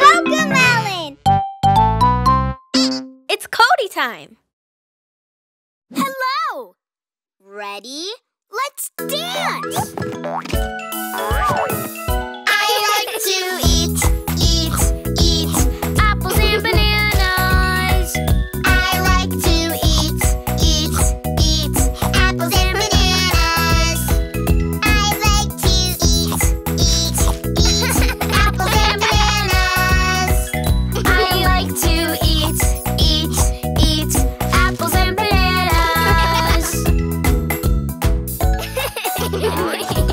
Cocomelon! It's Cody time. Hello! Ready? Let's dance! Ai.